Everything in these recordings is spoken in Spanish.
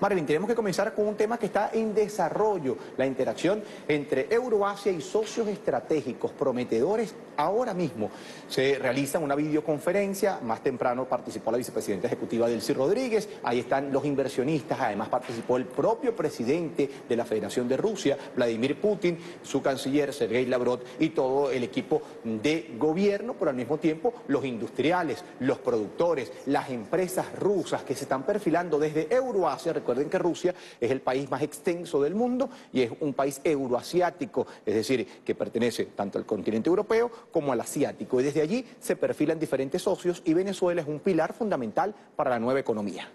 Marilyn, tenemos que comenzar con un tema que está en desarrollo, la interacción entre Euroasia y socios estratégicos prometedores ahora mismo. Se realiza una videoconferencia, más temprano participó la vicepresidenta ejecutiva Delcy Rodríguez, ahí están los inversionistas, además participó el propio presidente de la Federación de Rusia, Vladimir Putin, su canciller Sergei Lavrov y todo el equipo de gobierno, pero al mismo tiempo los industriales, los productores, las empresas rusas que se están perfilando desde Euroasia, Recuerden que Rusia es el país más extenso del mundo y es un país euroasiático, es decir, que pertenece tanto al continente europeo como al asiático. Y desde allí se perfilan diferentes socios y Venezuela es un pilar fundamental para la nueva economía.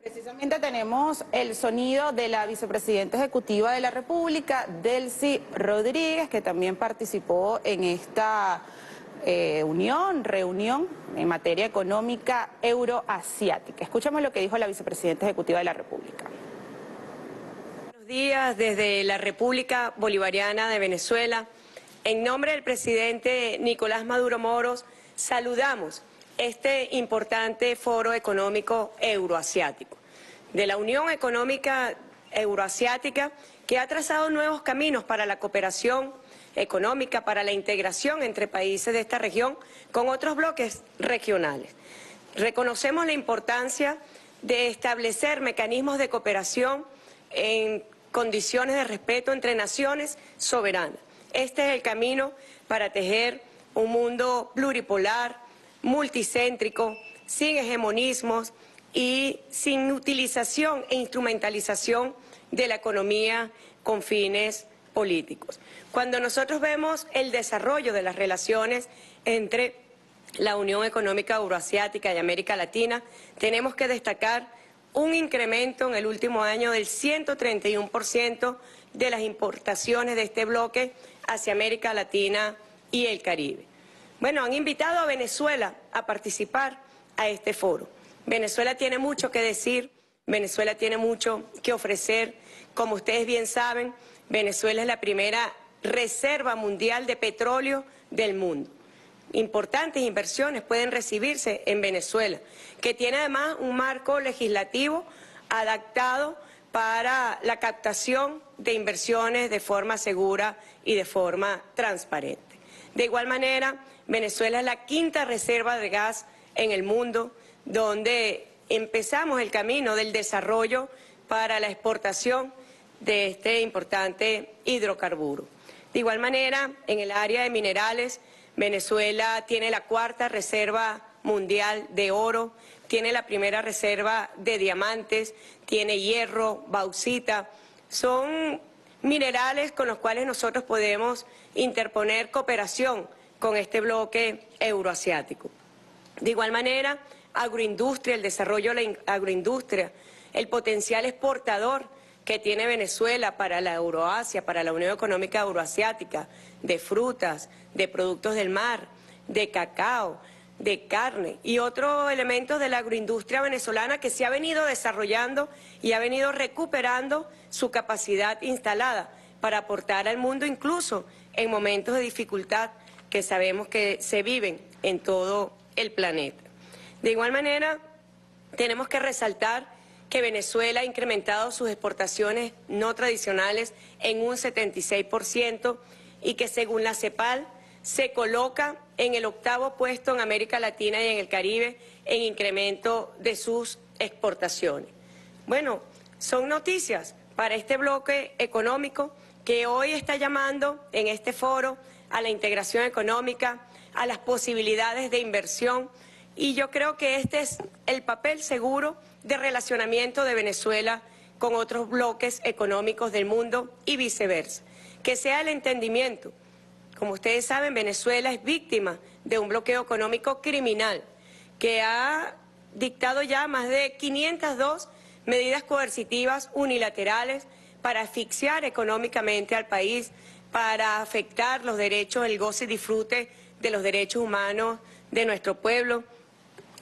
Precisamente tenemos el sonido de la vicepresidenta ejecutiva de la República, Delcy Rodríguez, que también participó en esta eh, unión, reunión en materia económica euroasiática. Escuchamos lo que dijo la vicepresidenta ejecutiva de la República. Días desde la República Bolivariana de Venezuela. En nombre del presidente Nicolás Maduro Moros, saludamos este importante foro económico euroasiático de la Unión Económica Euroasiática que ha trazado nuevos caminos para la cooperación económica para la integración entre países de esta región con otros bloques regionales. Reconocemos la importancia de establecer mecanismos de cooperación en condiciones de respeto entre naciones soberanas. Este es el camino para tejer un mundo pluripolar, multicéntrico, sin hegemonismos y sin utilización e instrumentalización de la economía con fines políticos. Cuando nosotros vemos el desarrollo de las relaciones entre la Unión Económica Euroasiática y América Latina, tenemos que destacar un incremento en el último año del 131% de las importaciones de este bloque hacia América Latina y el Caribe. Bueno, han invitado a Venezuela a participar a este foro. Venezuela tiene mucho que decir, Venezuela tiene mucho que ofrecer. Como ustedes bien saben, Venezuela es la primera reserva mundial de petróleo del mundo. Importantes inversiones pueden recibirse en Venezuela, que tiene además un marco legislativo adaptado para la captación de inversiones de forma segura y de forma transparente. De igual manera, Venezuela es la quinta reserva de gas en el mundo, donde empezamos el camino del desarrollo para la exportación de este importante hidrocarburo. De igual manera, en el área de minerales, Venezuela tiene la cuarta reserva mundial de oro, tiene la primera reserva de diamantes, tiene hierro, bauxita. Son minerales con los cuales nosotros podemos interponer cooperación con este bloque euroasiático. De igual manera, agroindustria, el desarrollo de la agroindustria, el potencial exportador que tiene Venezuela para la Euroasia, para la Unión Económica Euroasiática, de frutas, de productos del mar, de cacao, de carne y otros elementos de la agroindustria venezolana que se ha venido desarrollando y ha venido recuperando su capacidad instalada para aportar al mundo incluso en momentos de dificultad que sabemos que se viven en todo el planeta. De igual manera, tenemos que resaltar que Venezuela ha incrementado sus exportaciones no tradicionales en un 76% y que según la CEPAL se coloca en el octavo puesto en América Latina y en el Caribe en incremento de sus exportaciones. Bueno, son noticias para este bloque económico que hoy está llamando en este foro a la integración económica, a las posibilidades de inversión y yo creo que este es el papel seguro de relacionamiento de Venezuela con otros bloques económicos del mundo y viceversa. Que sea el entendimiento. Como ustedes saben, Venezuela es víctima de un bloqueo económico criminal que ha dictado ya más de 502 medidas coercitivas unilaterales para asfixiar económicamente al país, para afectar los derechos, el goce y disfrute de los derechos humanos de nuestro pueblo.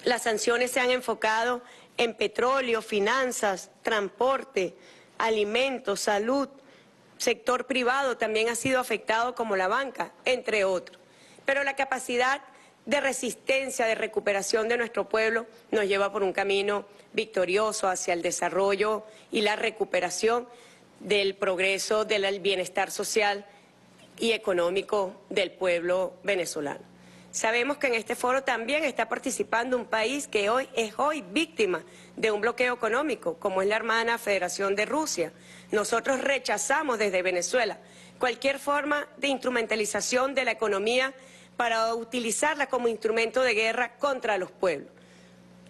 Las sanciones se han enfocado en petróleo, finanzas, transporte, alimentos, salud. Sector privado también ha sido afectado como la banca, entre otros. Pero la capacidad de resistencia, de recuperación de nuestro pueblo, nos lleva por un camino victorioso hacia el desarrollo y la recuperación del progreso, del bienestar social y económico del pueblo venezolano. Sabemos que en este foro también está participando un país que hoy es hoy víctima de un bloqueo económico, como es la hermana Federación de Rusia. Nosotros rechazamos desde Venezuela cualquier forma de instrumentalización de la economía para utilizarla como instrumento de guerra contra los pueblos.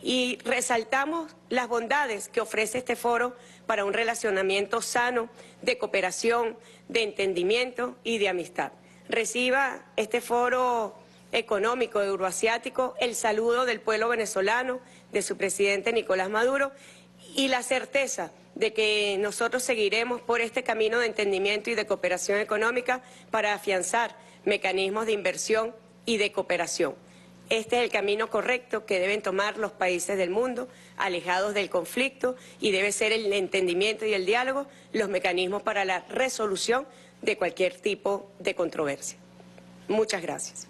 Y resaltamos las bondades que ofrece este foro para un relacionamiento sano de cooperación, de entendimiento y de amistad. Reciba este foro económico euroasiático, el saludo del pueblo venezolano, de su presidente Nicolás Maduro y la certeza de que nosotros seguiremos por este camino de entendimiento y de cooperación económica para afianzar mecanismos de inversión y de cooperación. Este es el camino correcto que deben tomar los países del mundo, alejados del conflicto, y debe ser el entendimiento y el diálogo los mecanismos para la resolución de cualquier tipo de controversia. Muchas gracias.